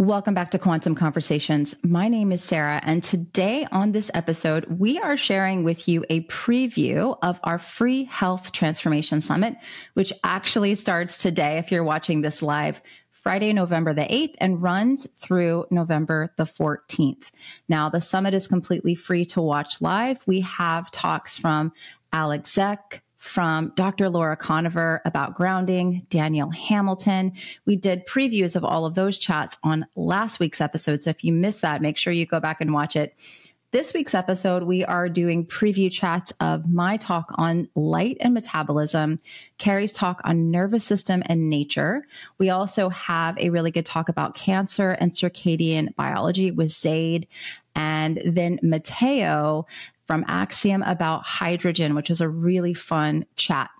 Welcome back to Quantum Conversations. My name is Sarah, and today on this episode, we are sharing with you a preview of our free health transformation summit, which actually starts today if you're watching this live. Friday, November the 8th, and runs through November the 14th. Now, the summit is completely free to watch live. We have talks from Alex Zeck, from Dr. Laura Conover about grounding, Daniel Hamilton. We did previews of all of those chats on last week's episode. So if you missed that, make sure you go back and watch it. This week's episode, we are doing preview chats of my talk on light and metabolism, Carrie's talk on nervous system and nature. We also have a really good talk about cancer and circadian biology with Zaid. And then Mateo from Axiom about hydrogen, which is a really fun chat.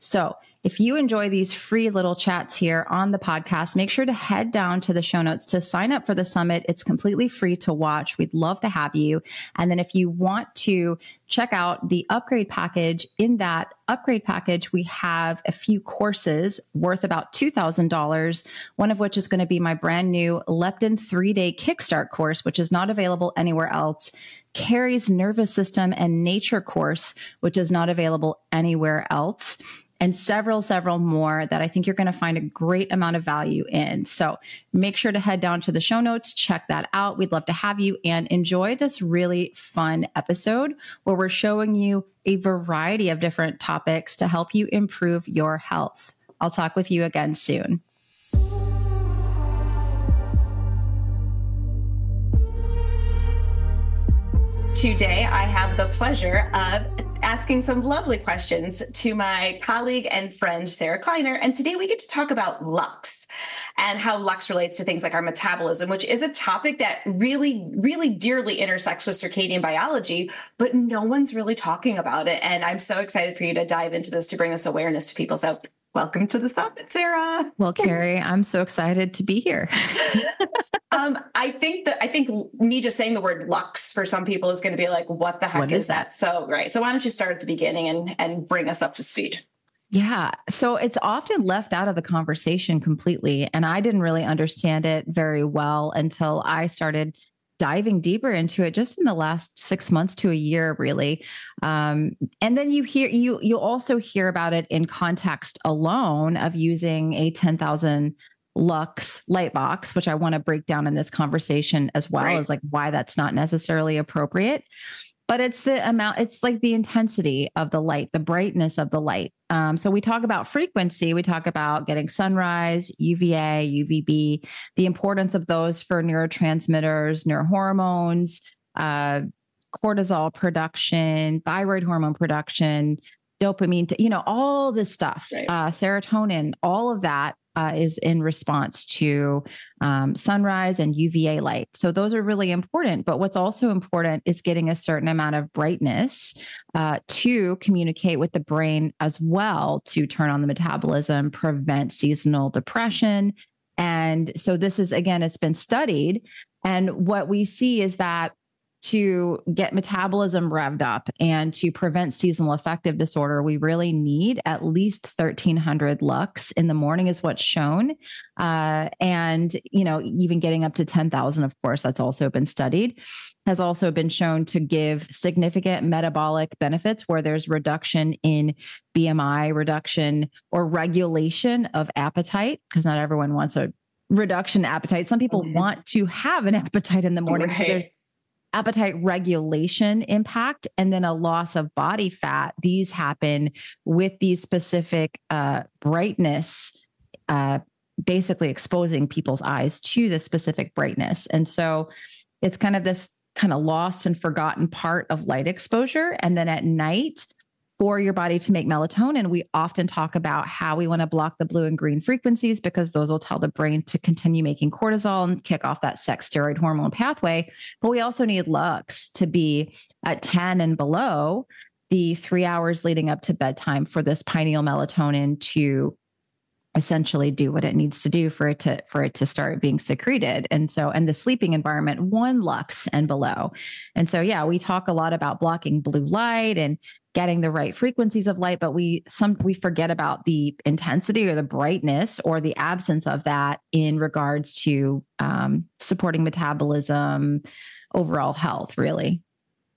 So if you enjoy these free little chats here on the podcast, make sure to head down to the show notes to sign up for the summit. It's completely free to watch. We'd love to have you. And then if you want to check out the upgrade package, in that upgrade package, we have a few courses worth about $2,000, one of which is going to be my brand new Leptin three day kickstart course, which is not available anywhere else. Carrie's nervous system and nature course, which is not available anywhere else and several, several more that I think you're going to find a great amount of value in. So make sure to head down to the show notes, check that out. We'd love to have you and enjoy this really fun episode where we're showing you a variety of different topics to help you improve your health. I'll talk with you again soon. Today, I have the pleasure of asking some lovely questions to my colleague and friend, Sarah Kleiner. And today we get to talk about lux and how lux relates to things like our metabolism, which is a topic that really, really dearly intersects with circadian biology, but no one's really talking about it. And I'm so excited for you to dive into this to bring this awareness to people. So welcome to the summit, Sarah. Well, Carrie, I'm so excited to be here. um, I think that I think me just saying the word lux for some people is going to be like, what the heck what is, is that? that? So, right. So, why don't you start at the beginning and and bring us up to speed? Yeah. So it's often left out of the conversation completely. And I didn't really understand it very well until I started diving deeper into it just in the last six months to a year really um, and then you hear you you also hear about it in context alone of using a 10000 lux light box which i want to break down in this conversation as well right. as like why that's not necessarily appropriate but it's the amount it's like the intensity of the light the brightness of the light um, so we talk about frequency we talk about getting sunrise uva uvb the importance of those for neurotransmitters neurohormones uh, cortisol production thyroid hormone production dopamine you know all this stuff right. uh, serotonin all of that uh, is in response to um, sunrise and UVA light. So those are really important. But what's also important is getting a certain amount of brightness uh, to communicate with the brain as well to turn on the metabolism, prevent seasonal depression. And so this is, again, it's been studied. And what we see is that to get metabolism revved up and to prevent seasonal affective disorder, we really need at least 1300 lux in the morning, is what's shown. Uh, and, you know, even getting up to 10,000, of course, that's also been studied, has also been shown to give significant metabolic benefits where there's reduction in BMI, reduction or regulation of appetite, because not everyone wants a reduction appetite. Some people mm-hmm. want to have an appetite in the morning. Right. So there's appetite regulation impact and then a loss of body fat. These happen with these specific uh, brightness uh, basically exposing people's eyes to the specific brightness. And so it's kind of this kind of lost and forgotten part of light exposure. And then at night for your body to make melatonin, we often talk about how we want to block the blue and green frequencies because those will tell the brain to continue making cortisol and kick off that sex steroid hormone pathway. But we also need lux to be at 10 and below the three hours leading up to bedtime for this pineal melatonin to essentially do what it needs to do for it to for it to start being secreted and so and the sleeping environment one lux and below and so yeah we talk a lot about blocking blue light and getting the right frequencies of light, but we some we forget about the intensity or the brightness or the absence of that in regards to um, supporting metabolism, overall health, really.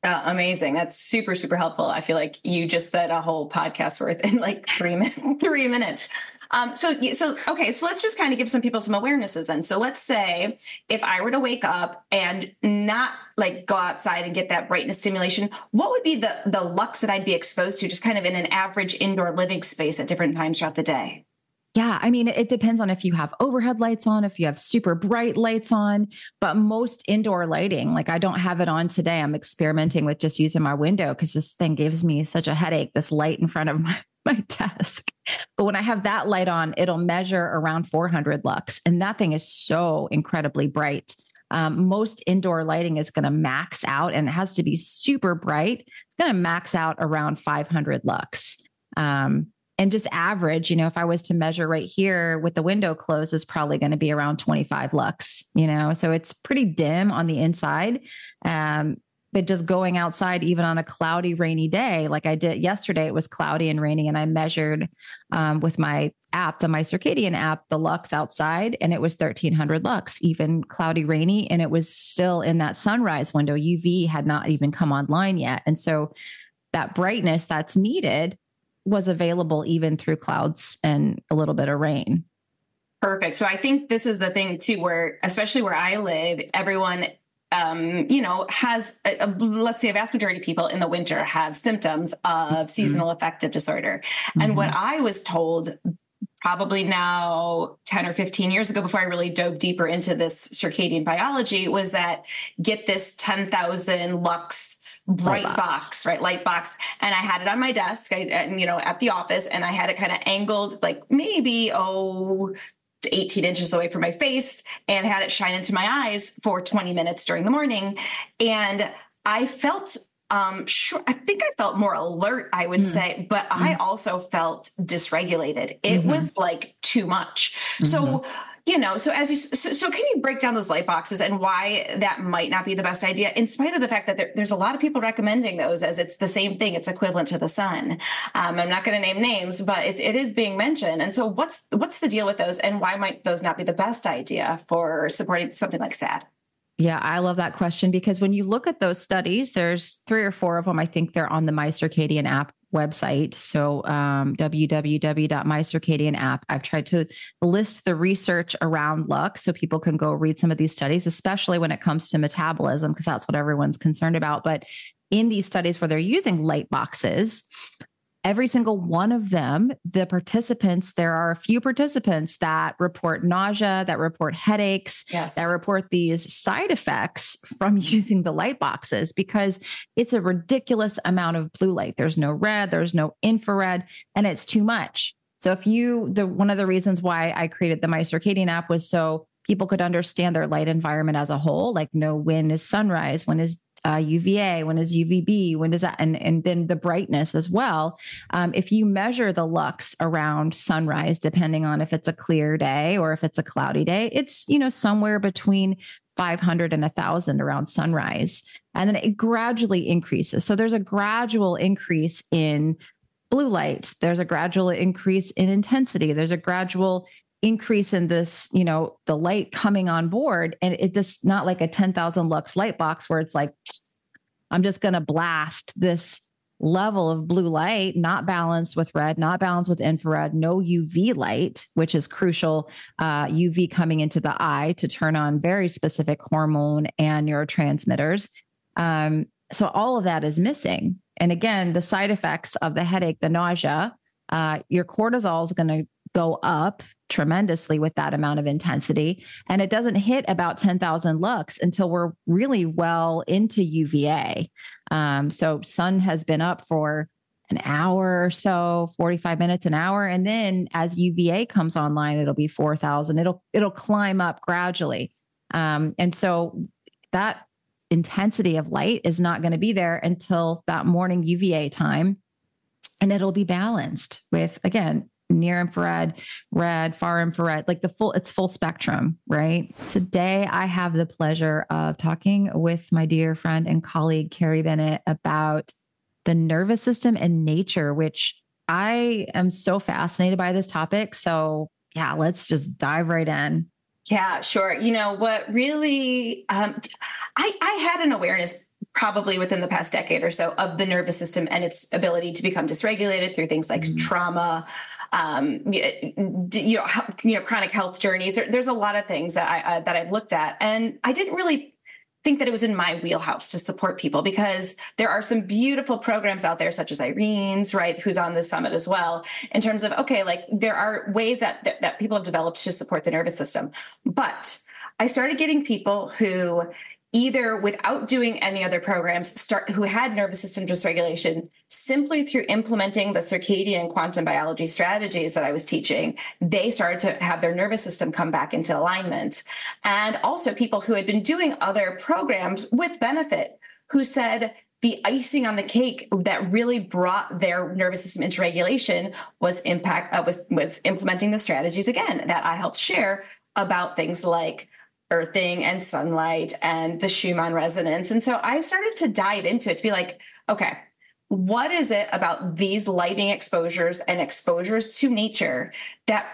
Uh, amazing. That's super, super helpful. I feel like you just said a whole podcast worth in like three minutes. three minutes. Um, so, so okay, so let's just kind of give some people some awarenesses. And so, let's say if I were to wake up and not like go outside and get that brightness stimulation, what would be the the lux that I'd be exposed to, just kind of in an average indoor living space at different times throughout the day? Yeah, I mean, it depends on if you have overhead lights on, if you have super bright lights on, but most indoor lighting, like I don't have it on today. I'm experimenting with just using my window because this thing gives me such a headache, this light in front of my, my desk. But when I have that light on, it'll measure around 400 lux. And that thing is so incredibly bright. Um, most indoor lighting is going to max out and it has to be super bright. It's going to max out around 500 lux. Um, and just average, you know, if I was to measure right here with the window closed, is probably going to be around 25 lux, you know, so it's pretty dim on the inside. Um, but just going outside, even on a cloudy, rainy day, like I did yesterday, it was cloudy and rainy, and I measured um, with my app, the My Circadian app, the lux outside, and it was 1300 lux, even cloudy, rainy, and it was still in that sunrise window. UV had not even come online yet. And so that brightness that's needed was available even through clouds and a little bit of rain. Perfect. So I think this is the thing too, where especially where I live, everyone um, you know, has a, a, let's say a vast majority of people in the winter have symptoms of mm-hmm. seasonal mm-hmm. affective disorder. Mm-hmm. And what I was told probably now 10 or 15 years ago before I really dove deeper into this circadian biology was that get this 10,000 lux bright box. box. right? Light box. And I had it on my desk, I, you know, at the office, and I had it kind of angled, like maybe, oh, 18 inches away from my face and had it shine into my eyes for 20 minutes during the morning. And I felt um sure i think i felt more alert i would mm. say but mm. i also felt dysregulated it mm-hmm. was like too much mm-hmm. so you know so as you so, so, can you break down those light boxes and why that might not be the best idea in spite of the fact that there, there's a lot of people recommending those as it's the same thing it's equivalent to the sun um, i'm not going to name names but it's, it is being mentioned and so what's what's the deal with those and why might those not be the best idea for supporting something like sad yeah, I love that question because when you look at those studies, there's three or four of them. I think they're on the My Circadian app website. So um, www.mycircadian app. I've tried to list the research around lux so people can go read some of these studies, especially when it comes to metabolism, because that's what everyone's concerned about. But in these studies where they're using light boxes, every single one of them, the participants, there are a few participants that report nausea, that report headaches, yes. that report these side effects from using the light boxes because it's a ridiculous amount of blue light. There's no red, there's no infrared, and it's too much. So if you the one of the reasons why I created the My Circadian app was so people could understand their light environment as a whole, like know when is sunrise, when is uh, UVA, when is UVB, when does that, and, and then the brightness as well. Um, if you measure the lux around sunrise, depending on if it's a clear day or if it's a cloudy day, it's, you know, somewhere between 500 and 1000 around sunrise. And then it gradually increases. So there's a gradual increase in blue light. There's a gradual increase in intensity. There's a gradual increase in this, you know, the light coming on board. And it's just not like a 10,000 lux light box where it's like, I'm just going to blast this level of blue light, not balanced with red, not balanced with infrared, no UV light, which is crucial. Uh, UV coming into the eye to turn on very specific hormone and neurotransmitters. Um, so all of that is missing. And again, the side effects of the headache, the nausea, uh, your cortisol is going to go up tremendously with that amount of intensity. And it doesn't hit about 10,000 lux until we're really well into UVA. Um, so sun has been up for an hour or so 45 minutes an hour and then as uva comes online it'll be 4000 it'll it'll climb up gradually um, and so that intensity of light is not going to be there until that morning uva time and it'll be balanced with again near infrared, red, far infrared, like the full, it's full spectrum, right? Today, I have the pleasure of talking with my dear friend and colleague, Carrie Bennett, about the nervous system and nature, which I am so fascinated by this topic. So, yeah, let's just dive right in. Yeah, sure. You know, what really, um, I, I had an awareness probably within the past decade or so of the nervous system and its ability to become dysregulated through things like mm-hmm. trauma, um, you know, you know, chronic health journeys. There, there's a lot of things that I uh, that I've looked at, and I didn't really think that it was in my wheelhouse to support people because there are some beautiful programs out there such as Irene's right who's on the summit as well in terms of okay like there are ways that that, that people have developed to support the nervous system but I started getting people who either without doing any other programs start who had nervous system dysregulation simply through implementing the circadian and quantum biology strategies that I was teaching they started to have their nervous system come back into alignment. And also people who had been doing other programs with benefit who said the icing on the cake that really brought their nervous system into regulation was impact uh, was was implementing the strategies again that I helped share about things like earthing and sunlight and the Schumann resonance. And so I started to dive into it to be like, okay, what is it about these lighting exposures and exposures to nature that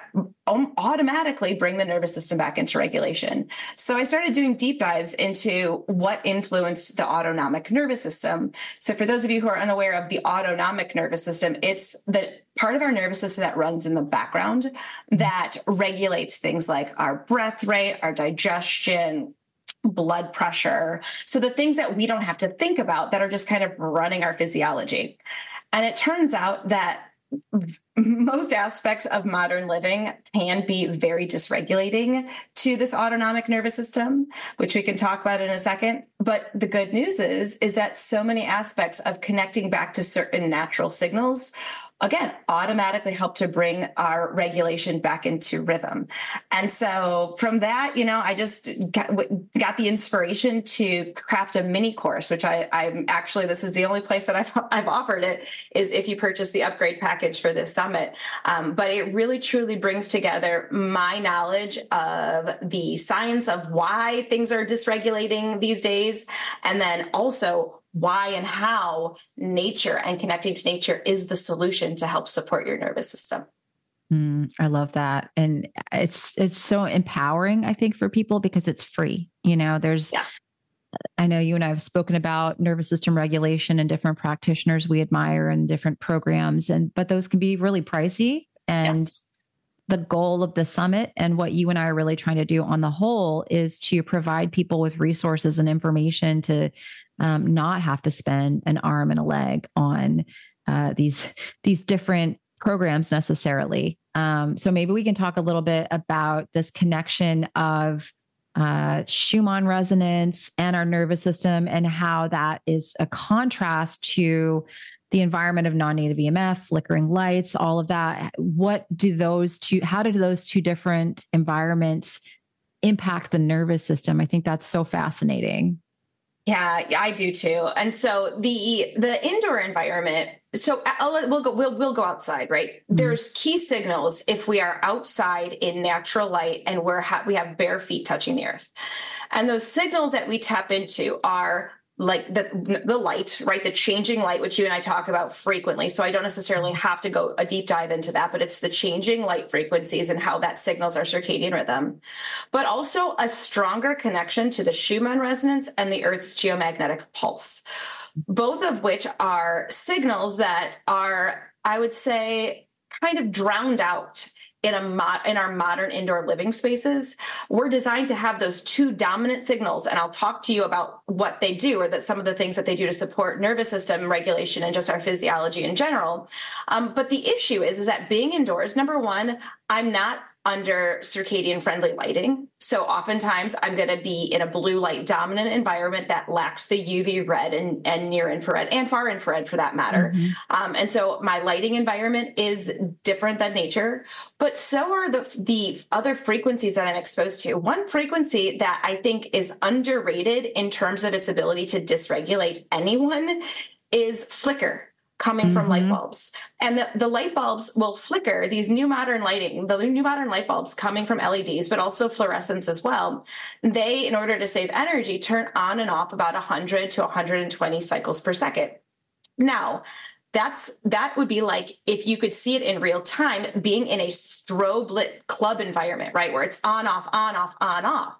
automatically bring the nervous system back into regulation? So I started doing deep dives into what influenced the autonomic nervous system. So for those of you who are unaware of the autonomic nervous system, it's the part of our nervous system that runs in the background that regulates things like our breath rate, our digestion, blood pressure. So the things that we don't have to think about that are just kind of running our physiology. And it turns out that most aspects of modern living can be very dysregulating to this autonomic nervous system which we can talk about in a second but the good news is is that so many aspects of connecting back to certain natural signals again automatically help to bring our regulation back into rhythm. And so from that you know i just got, the inspiration to craft a mini course which i i'm actually this is the only place that i've, I've offered it is if you purchase the upgrade package for this summit. Um, but it really truly brings together my knowledge of the science of why things are dysregulating these days and then also why and how nature and connecting to nature is the solution to help support your nervous system. Mm, I love that. And it's it's so empowering, I think, for people because it's free. You know, there's yeah. I know you and I have spoken about nervous system regulation and different practitioners we admire and different programs and but those can be really pricey and yes. The goal of the summit and what you and I are really trying to do on the whole is to provide people with resources and information to um, not have to spend an arm and a leg on uh, these these different programs necessarily. Um, so maybe we can talk a little bit about this connection of uh, Schumann resonance and our nervous system, and how that is a contrast to the environment of non-native EMF, flickering lights, all of that. What do those two? How do those two different environments impact the nervous system? I think that's so fascinating. Yeah, I do too. And so the the indoor environment. So I'll, we'll go we'll we'll go outside, right? Mm-hmm. There's key signals if we are outside in natural light and we're ha- we have bare feet touching the earth, and those signals that we tap into are like the the light right? The changing light which you and i talk about frequently. So i don't necessarily mm-hmm. have to go a deep dive into that but it's the changing light frequencies and how that signals our circadian rhythm. But also a stronger connection to the schumann resonance and the earth's geomagnetic pulse both of which are signals that are i would say kind of drowned out in a mod, in our modern indoor living spaces we're designed to have those two dominant signals and i'll talk to you about what they do or that some of the things that they do to support nervous system regulation and just our physiology in general. Um, but the issue is is that being indoors number one i'm not under circadian friendly lighting. So oftentimes I'm going to be in a blue light dominant environment that lacks the UV red and, and near infrared and far infrared for that matter. Mm-hmm. Um, and so my lighting environment is different than nature, but so are the, the other frequencies that I'm exposed to. One frequency that I think is underrated in terms of its ability to dysregulate anyone is flicker coming mm-hmm. from light mm-hmm. bulbs. And the, the light bulbs will flicker, these new modern lighting, the new modern light bulbs coming from LEDs, but also fluorescents as well. They, in order to save energy, turn on and off about 100 to 120 cycles per second. Now, that's that would be like if you could see it in real time being in a strobe lit club environment right where it's on off on off on off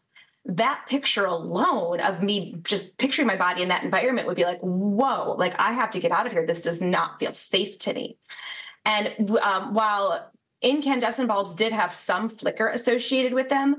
that picture alone of me just picturing my body in that environment would be like whoa like i have to get out of here. This does not feel safe to me. And um, while incandescent bulbs did have some flicker associated with them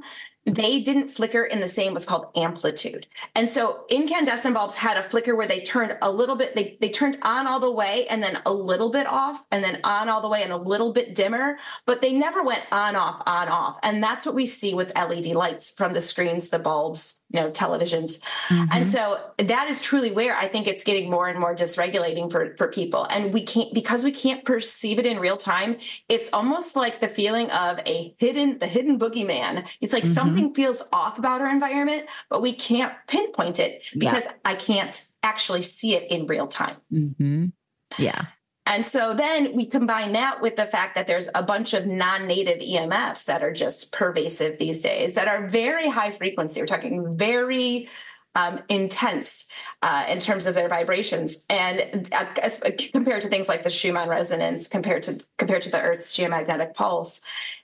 they didn't flicker in the same what's called amplitude. And so incandescent bulbs had a flicker where they turned a little bit, they, they turned on all the way and then a little bit off and then on all the way and a little bit dimmer, but they never went on, off, on, off. And that's what we see with LED lights from the screens, the bulbs, you know, televisions. Mm-hmm. And so that is truly where I think it's getting more and more dysregulating for, for people. And we can't, because we can't perceive it in real time, it's almost like the feeling of a hidden, the hidden boogeyman. It's like mm-hmm. something feels off about our environment, but we can't pinpoint it because yeah. I can't actually see it in real time. Mm-hmm. Yeah. And so then we combine that with the fact that there's a bunch of non native EMFs that are just pervasive these days that are very high frequency. We're talking very um, intense uh, in terms of their vibrations, and uh, as, compared to things like the Schumann resonance, compared to compared to the Earth's geomagnetic pulse,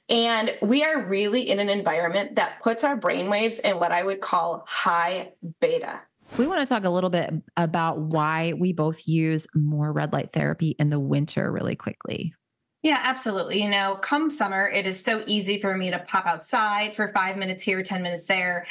and we are really in an environment that puts our brainwaves in what I would call high beta. We want to talk a little bit about why we both use more red light therapy in the winter, really quickly. Yeah, absolutely. You know, come summer, it is so easy for me to pop outside for five minutes here, 10 minutes there,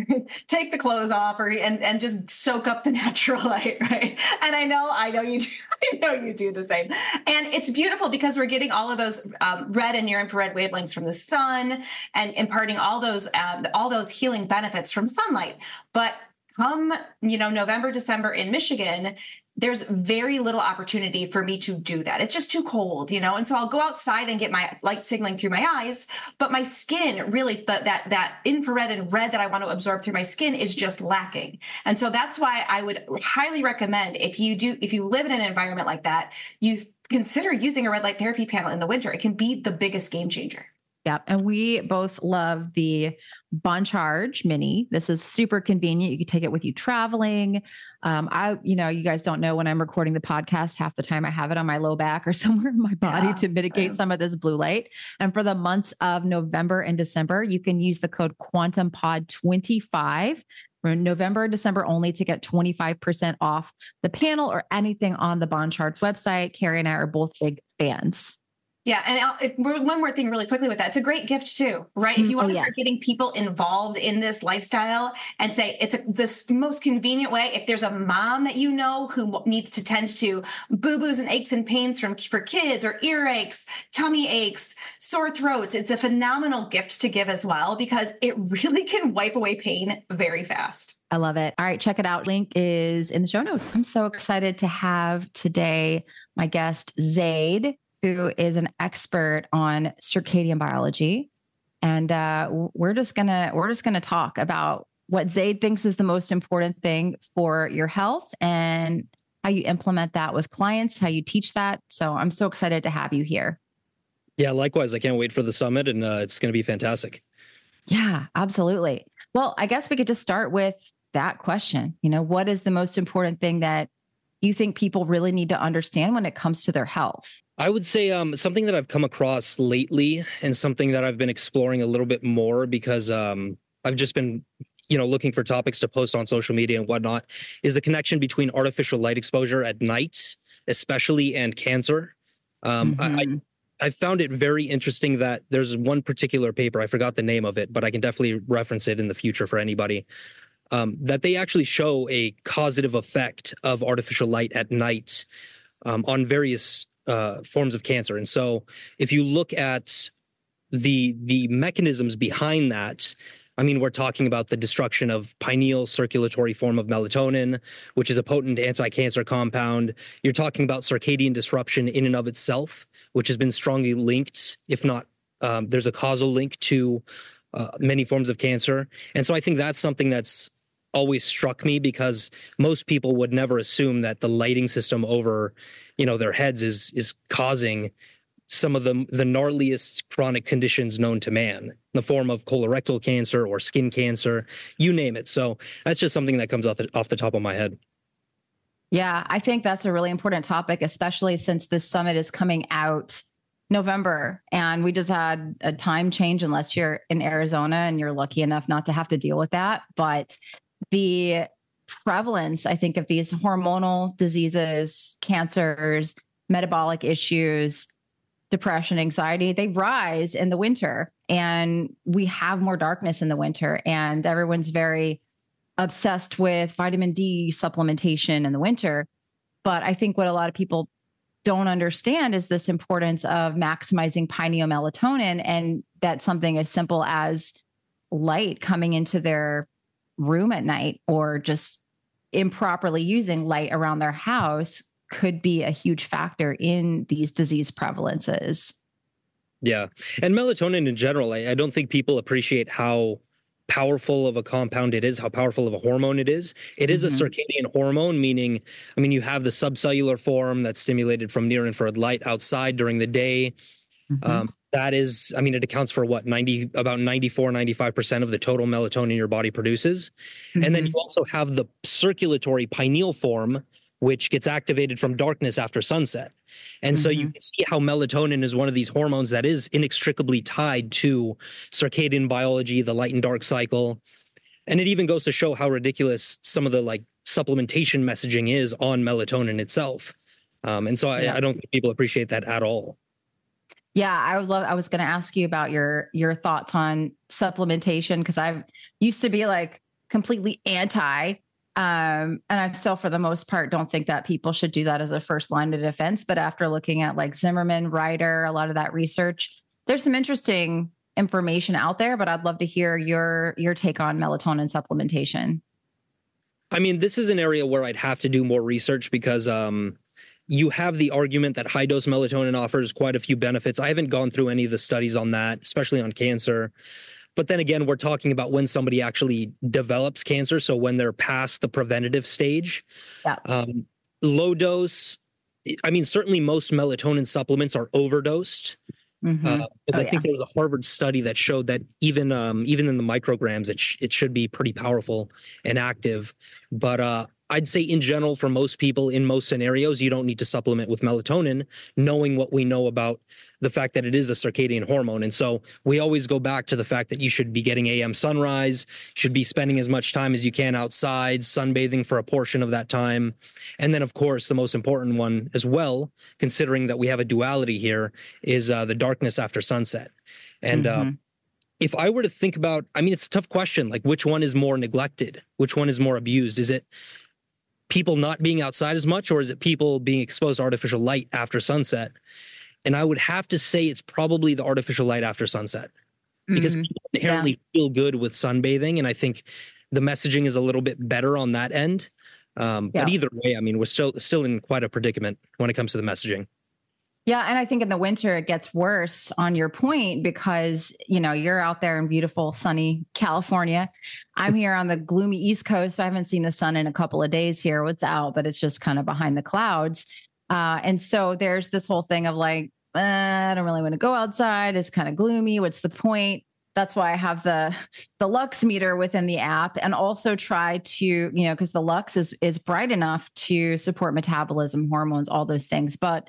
take the clothes off or and, and just soak up the natural light right and i know i know you do i know you do the same and it's beautiful because we're getting all of those um, red and near infrared wavelengths from the sun and imparting all those um, all those healing benefits from sunlight but come you know november december in michigan there's very little opportunity for me to do that. It's just too cold, you know. And so I'll go outside and get my light signaling through my eyes, but my skin really the, that that infrared and red that I want to absorb through my skin is just lacking. And so that's why I would highly recommend if you do if you live in an environment like that, you consider using a red light therapy panel in the winter. It can be the biggest game changer. Yep. And we both love the Bon Charge Mini. This is super convenient. You can take it with you traveling. Um, I, you know, you guys don't know when I'm recording the podcast, half the time I have it on my low back or somewhere in my body yeah, to mitigate some of this blue light. And for the months of November and December, you can use the code QuantumPod25 for November and December only to get 25% off the panel or anything on the Bon Charge website. Carrie and I are both big fans. Yeah, and it, one more thing, really quickly, with that, it's a great gift too, right? If mm, you want oh, to start yes. getting people involved in this lifestyle and say it's a, the most convenient way. If there's a mom that you know who needs to tend to boo boos and aches and pains from for kids, or earaches, tummy aches, sore throats, it's a phenomenal gift to give as well because it really can wipe away pain very fast. I love it. All right, check it out. Link is in the show notes. I'm so excited to have today my guest Zaid who is an expert on circadian biology. And uh, we're just gonna we're just gonna talk about what Zaid thinks is the most important thing for your health and how you implement that with clients, how you teach that. So I'm so excited to have you here. Yeah, likewise. I can't wait for the summit, and uh, it's going to be fantastic. Yeah, absolutely. Well, I guess we could just start with that question. You know, what is the most important thing that you think people really need to understand when it comes to their health? I would say um, something that I've come across lately and something that I've been exploring a little bit more because um, I've just been, you know, looking for topics to post on social media and whatnot is the connection between artificial light exposure at night, especially, and cancer. Um, mm-hmm. I, I found it very interesting that there's one particular paper, I forgot the name of it, but I can definitely reference it in the future for anybody. Um, that they actually show a causative effect of artificial light at night um, on various uh, forms of cancer. And so, if you look at the the mechanisms behind that, I mean, we're talking about the destruction of pineal circulatory form of melatonin, which is a potent anti-cancer compound. You're talking about circadian disruption in and of itself, which has been strongly linked, if not, um, there's a causal link to uh, many forms of cancer. And so I think that's something that's always struck me because most people would never assume that the lighting system over you know their heads is is causing some of the the gnarliest chronic conditions known to man in the form of colorectal cancer or skin cancer you name it so that's just something that comes off the, off the top of my head Yeah, I think that's a really important topic, especially since this summit is coming out November and we just had a time change unless you're in Arizona and you're lucky enough not to have to deal with that. But the prevalence, I think, of these hormonal diseases, cancers, metabolic issues, depression, anxiety, they rise in the winter. And we have more darkness in the winter. And everyone's very obsessed with vitamin D supplementation in the winter. But I think what a lot of people don't understand is this importance of maximizing pineal melatonin and that something as simple as light coming into their room at night or just improperly using light around their house could be a huge factor in these disease prevalences. Yeah. And melatonin in general, I, I don't think people appreciate how powerful of a compound it is, how powerful of a hormone it is. It is mm-hmm. a circadian hormone, meaning, I mean, you have the subcellular form that's stimulated from near infrared light outside during the day. Mm-hmm. Um, that is, I mean, it accounts for what, 90, about 94, 95% of the total melatonin your body produces. Mm-hmm. And then mm-hmm. you also have the circulatory pineal form, which gets activated from darkness after sunset. And mm-hmm. so you mm-hmm. can see how melatonin is one of these hormones that is inextricably tied to circadian biology, the light and dark cycle. And it even goes to show how ridiculous some of the like supplementation messaging is on melatonin itself. Um, and so I, yeah. I don't think people appreciate that at all. Yeah, I would love. I was going to ask you about your your thoughts on supplementation because I've used to be like completely anti um, and I still, for the most part, don't think that people should do that as a first line of defense. But after looking at like Zimmerman, Reiter, a lot of that research, there's some interesting information out there. But I'd love to hear your your take on melatonin supplementation. I mean, this is an area where I'd have to do more research because um, you have the argument that high dose melatonin offers quite a few benefits. I haven't gone through any of the studies on that, especially on cancer. But then again, we're talking about when somebody actually develops cancer. So when they're past the preventative stage. Yeah. Um, low dose, I mean, certainly most melatonin supplements are overdosed. Mm-hmm. Uh, oh, I yeah. think there was a Harvard study that showed that even um, even in the micrograms, it sh- it should be pretty powerful and active. But uh, I'd say in general, for most people in most scenarios, you don't need to supplement with melatonin, knowing what we know about the fact that it is a circadian hormone. And so we always go back to the fact that you should be getting AM sunrise, should be spending as much time as you can outside, sunbathing for a portion of that time. And then, of course, the most important one as well, considering that we have a duality here, is uh, the darkness after sunset. And uh, mm-hmm. uh, if I were to think about, I mean, it's a tough question. Like, which one is more neglected? Which one is more abused? Is it people not being outside as much, or is it people being exposed to artificial light after sunset? And I would have to say it's probably the artificial light after sunset because mm-hmm. people inherently yeah. feel good with sunbathing. And I think the messaging is a little bit better on that end. Um, yeah. But either way, I mean, we're still still in quite a predicament when it comes to the messaging. Yeah, and I think in the winter it gets worse on your point because, you know, you're out there in beautiful sunny California. I'm here on the gloomy East Coast. I haven't seen the sun in a couple of days here. It's out, but it's just kind of behind the clouds. Uh, and so there's this whole thing of like, uh, I don't really want to go outside. It's kind of gloomy. What's the point? That's why I have the the lux meter within the app, and also try to you know because the lux is is bright enough to support metabolism, hormones, all those things. But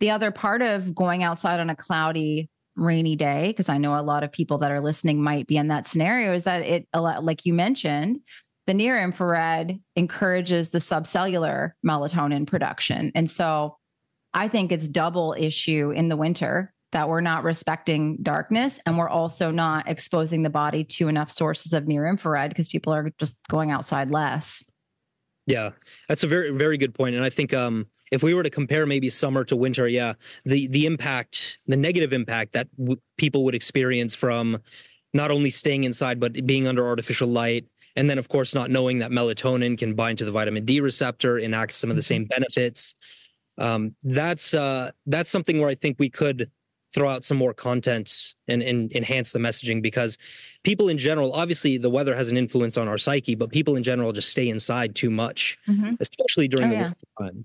the other part of going outside on a cloudy, rainy day, because I know a lot of people that are listening might be in that scenario, is that it, like you mentioned, the near infrared encourages the subcellular melatonin production. And so I think it's double issue in the winter that we're not respecting darkness and we're also not exposing the body to enough sources of near infrared because people are just going outside less. Yeah, that's a very very good point and I think um if we were to compare maybe summer to winter, yeah, the the impact, the negative impact that w- people would experience from not only staying inside but being under artificial light, and then of course not knowing that melatonin can bind to the vitamin D receptor, enact some of the same mm-hmm. benefits. Um, that's uh, that's something where I think we could throw out some more content and, and enhance the messaging because people in general, obviously the weather has an influence on our psyche, but people in general just stay inside too much, mm-hmm. especially during oh, the yeah. time.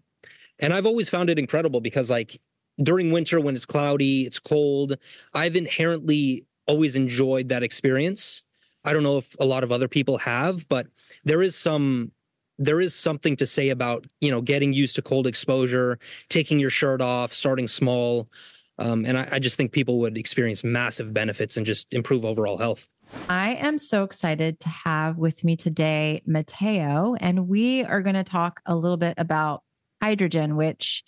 And I've always found it incredible because like during winter when it's cloudy, it's cold, I've inherently always enjoyed that experience. I don't know if a lot of other people have, but there is some there is something to say about you know getting used to cold exposure, taking your shirt off, starting small, um, and I, I just think people would experience massive benefits and just improve overall health. I am so excited to have with me today Mateo, and we are going to talk a little bit about hydrogen, which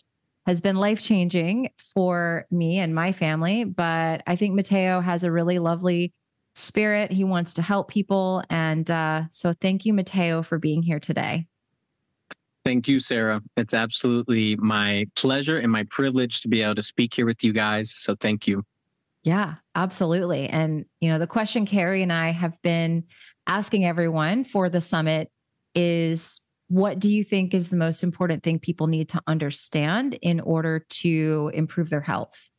has been life changing for me and my family. But I think Mateo has a really lovely spirit. He wants to help people. And uh, so thank you, Mateo, for being here today. Thank you, Sarah. It's absolutely my pleasure and my privilege to be able to speak here with you guys. So thank you. Yeah, absolutely. And, you know, the question Carrie and I have been asking everyone for the summit is what do you think is the most important thing people need to understand in order to improve their health?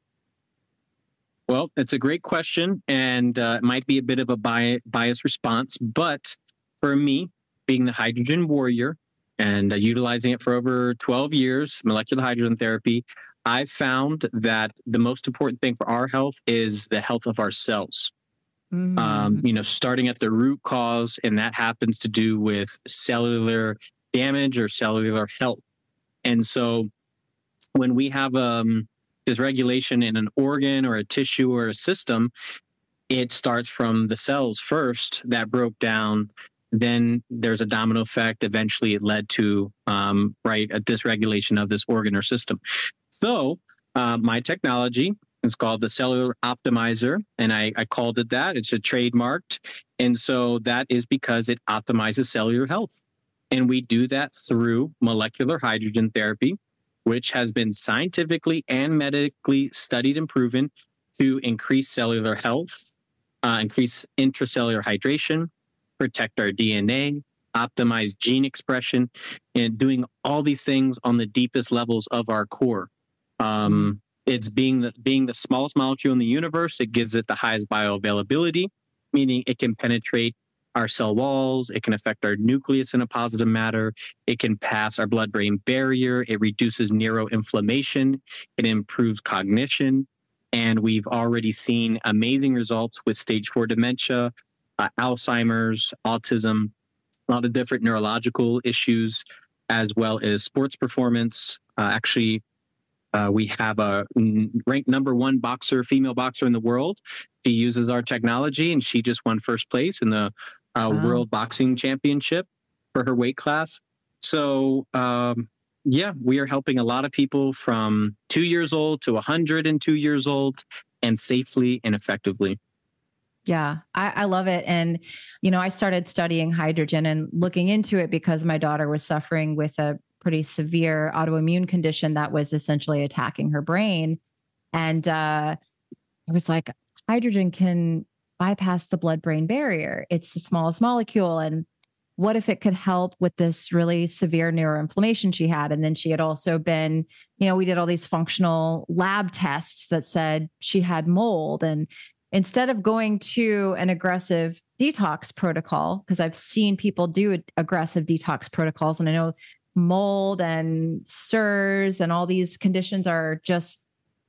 Well, it's a great question, and uh, it might be a bit of a bias, bias response. But for me, being the hydrogen warrior and uh, utilizing it for over 12 years, molecular hydrogen therapy, I've found that the most important thing for our health is the health of our cells. Mm-hmm. Um, you know, starting at the root cause, and that happens to do with cellular damage or cellular health. And so when we have um, dysregulation in an organ or a tissue or a system, it starts from the cells first that broke down. Then there's a domino effect. Eventually, it led to um, right a dysregulation of this organ or system. So, uh, my technology is called the Cellular Optimizer, and I, I called it that. It's a trademarked, and so that is because it optimizes cellular health. And we do that through molecular hydrogen therapy, which has been scientifically and medically studied and proven to increase cellular health, uh, increase intracellular hydration, protect our DNA, optimize gene expression, and doing all these things on the deepest levels of our core. Um, it's being the being the smallest molecule in the universe. It gives it the highest bioavailability, meaning it can penetrate our cell walls. It can affect our nucleus in a positive matter. It can pass our blood brain barrier. It reduces neuroinflammation. It improves cognition. And we've already seen amazing results with stage four dementia, uh, Alzheimer's, autism, a lot of different neurological issues, as well as sports performance. Uh, actually, uh, we have a ranked number one boxer, female boxer in the world. She uses our technology, and she just won first place in the uh, wow. World Boxing Championship for her weight class. So, um, yeah, we are helping a lot of people from two years old to 102 years old and safely and effectively. Yeah, I, I, love it. And, you know, I started studying hydrogen and looking into it because my daughter was suffering with a pretty severe autoimmune condition that was essentially attacking her brain. And uh, I was like, hydrogen can bypass the blood brain barrier. It's the smallest molecule. And what if it could help with this really severe neuroinflammation she had? And then she had also been, you know, we did all these functional lab tests that said she had mold. And instead of going to an aggressive detox protocol, because I've seen people do aggressive detox protocols, and I know mold and CIRS and all these conditions are just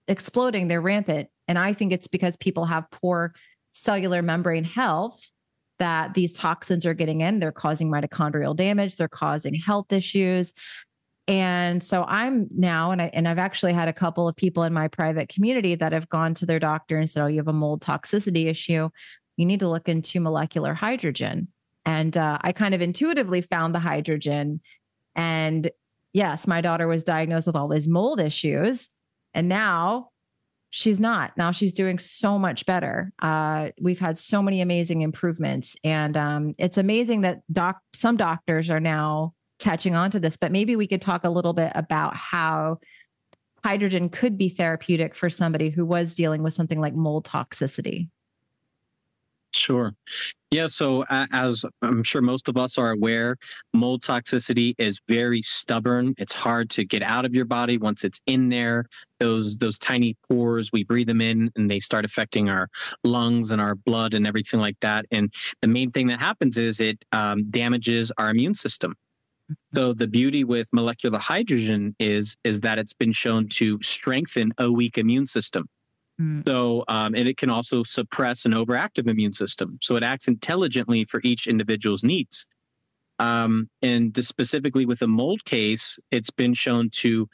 exploding, they're rampant. And I think it's because people have poor cellular membrane health that these toxins are getting in. They're causing mitochondrial damage, they're causing health issues. And so I'm now, and I and I've actually had a couple of people in my private community that have gone to their doctor and said, "Oh, you have a mold toxicity issue. You need to look into molecular hydrogen." And uh, I kind of intuitively found the hydrogen, and yes, my daughter was diagnosed with all these mold issues, and now she's not. Now she's doing so much better. Uh, we've had so many amazing improvements. And um, it's amazing that doc some doctors are now catching on to this but maybe we could talk a little bit about how hydrogen could be therapeutic for somebody who was dealing with something like mold toxicity Sure. Yeah. So, as I'm sure most of us are aware, mold toxicity is very stubborn. It's hard to get out of your body once it's in there. Those those tiny pores, we breathe them in, and they start affecting our lungs and our blood and everything like that. And the main thing that happens is it um, damages our immune system. So the beauty with molecular hydrogen is is that it's been shown to strengthen a weak immune system. Mm. So, um, and it can also suppress an overactive immune system. So it acts intelligently for each individual's needs. Um, and specifically with the mold case, it's been shown to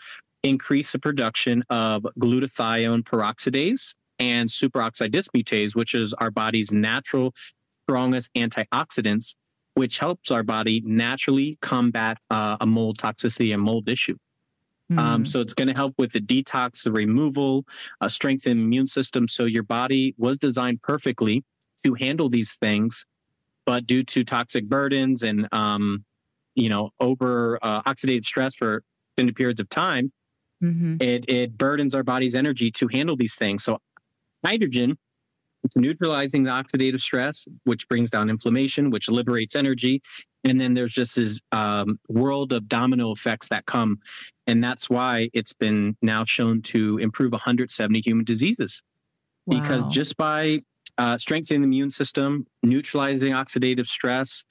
increase the production of glutathione peroxidase and superoxide dismutase, which is our body's natural strongest antioxidants, which helps our body naturally combat uh, a mold toxicity and mold issue. Mm. Um, so it's going to help with the detox, the removal, uh, strengthen immune system. So your body was designed perfectly to handle these things, but due to toxic burdens and um, you know over uh, oxidative stress for extended periods of time, mm-hmm. it it burdens our body's energy to handle these things. So hydrogen it's neutralizing the oxidative stress, which brings down inflammation, which liberates energy. And then there's just this um, world of domino effects that come. And that's why it's been now shown to improve 170 human diseases. Wow. Because just by uh, strengthening the immune system, neutralizing oxidative stress,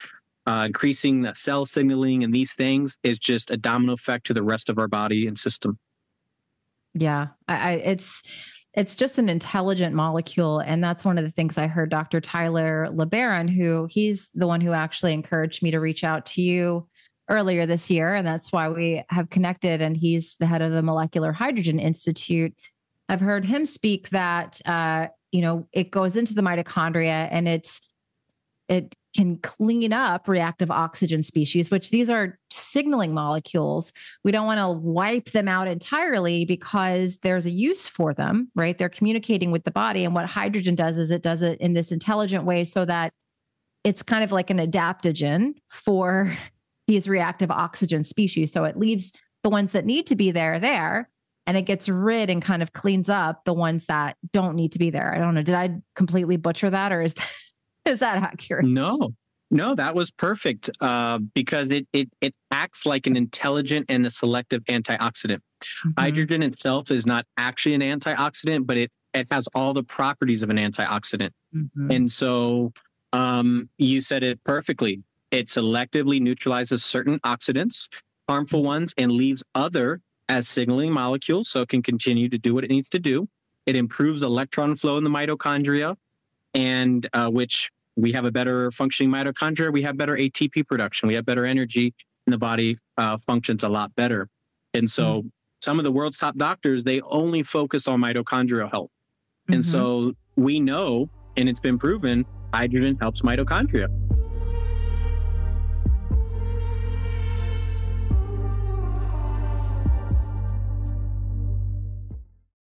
uh, increasing the cell signaling, and these things is just a domino effect to the rest of our body and system. Yeah, I, I, it's it's just an intelligent molecule, and that's one of the things I heard Dr. Tyler LeBaron, who he's the one who actually encouraged me to reach out to you earlier this year, and that's why we have connected. And he's the head of the Molecular Hydrogen Institute. I've heard him speak that uh, you know it goes into the mitochondria and it's it can clean up reactive oxygen species which these are signaling molecules we don't want to wipe them out entirely because there's a use for them right they're communicating with the body and what hydrogen does is it does it in this intelligent way so that it's kind of like an adaptogen for these reactive oxygen species so it leaves the ones that need to be there there and it gets rid and kind of cleans up the ones that don't need to be there. I don't know. Did I completely butcher that or is that, is that accurate? No. No, that was perfect uh, because it, it it acts like an intelligent and a selective antioxidant. Mm-hmm. Hydrogen itself is not actually an antioxidant, but it it has all the properties of an antioxidant. Mm-hmm. And so um, you said it perfectly. It selectively neutralizes certain oxidants, harmful ones, and leaves other as signaling molecules, so it can continue to do what it needs to do. It improves electron flow in the mitochondria, and uh, which we have a better functioning mitochondria, we have better ATP production, we have better energy, and the body uh, functions a lot better. And so, mm-hmm. some of the world's top doctors they only focus on mitochondrial health, mm-hmm. and so we know, and it's been proven, hydrogen helps mitochondria.